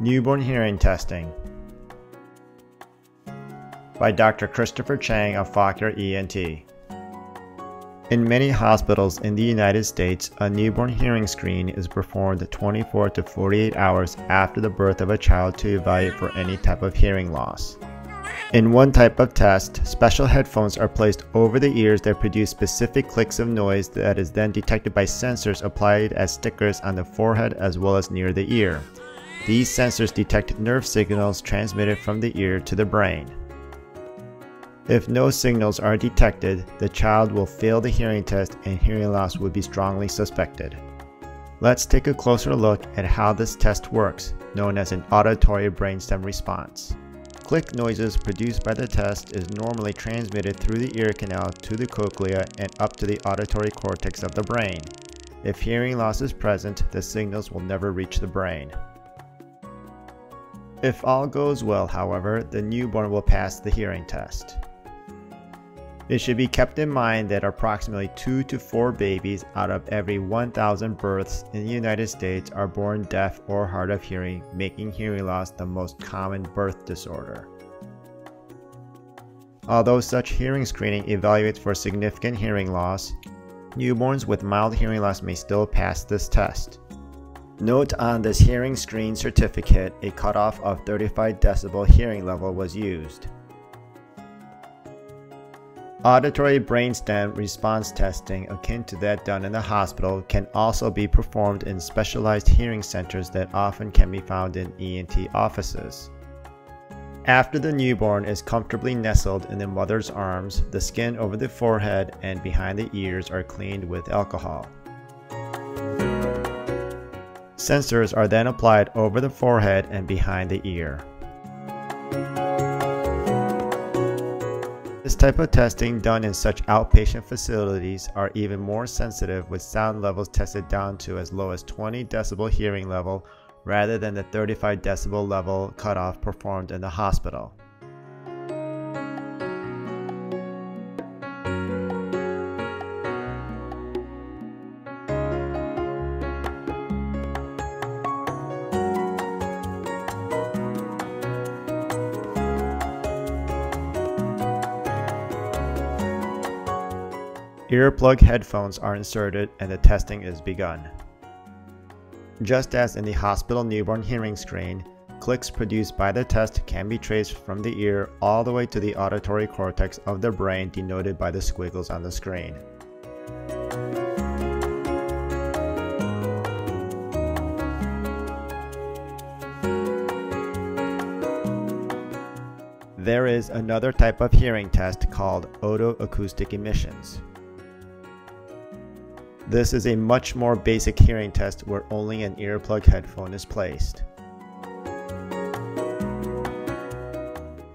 Newborn Hearing Testing by Dr. Christopher Chang of Fauquier ENT. In many hospitals in the United States, a newborn hearing screen is performed 24 to 48 hours after the birth of a child to evaluate for any type of hearing loss. In one type of test, special headphones are placed over the ears that produce specific clicks of noise that is then detected by sensors applied as stickers on the forehead as well as near the ear. These sensors detect nerve signals transmitted from the ear to the brain. If no signals are detected, the child will fail the hearing test and hearing loss would be strongly suspected. Let's take a closer look at how this test works, known as an auditory brainstem response. Click noises produced by the test is normally transmitted through the ear canal to the cochlea and up to the auditory cortex of the brain. If hearing loss is present, the signals will never reach the brain. If all goes well, however, the newborn will pass the hearing test. It should be kept in mind that approximately 2 to 4 babies out of every 1,000 births in the United States are born deaf or hard of hearing, making hearing loss the most common birth disorder. Although such hearing screening evaluates for significant hearing loss, newborns with mild hearing loss may still pass this test. Note on this hearing screen certificate, a cutoff of 35 decibel hearing level was used. Auditory brainstem response testing akin to that done in the hospital can also be performed in specialized hearing centers that often can be found in ENT offices. After the newborn is comfortably nestled in the mother's arms, the skin over the forehead and behind the ears are cleaned with alcohol. Sensors are then applied over the forehead and behind the ear. This type of testing done in such outpatient facilities are even more sensitive with sound levels tested down to as low as 20 decibel hearing level rather than the 35 decibel level cutoff performed in the hospital. Earplug headphones are inserted and the testing is begun. Just as in the hospital newborn hearing screen, clicks produced by the test can be traced from the ear all the way to the auditory cortex of the brain denoted by the squiggles on the screen. There is another type of hearing test called otoacoustic emissions. This is a much more basic hearing test where only an earplug headphone is placed.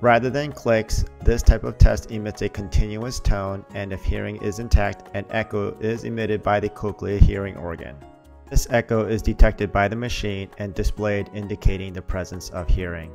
Rather than clicks, this type of test emits a continuous tone and if hearing is intact, an echo is emitted by the cochlear hearing organ. This echo is detected by the machine and displayed indicating the presence of hearing.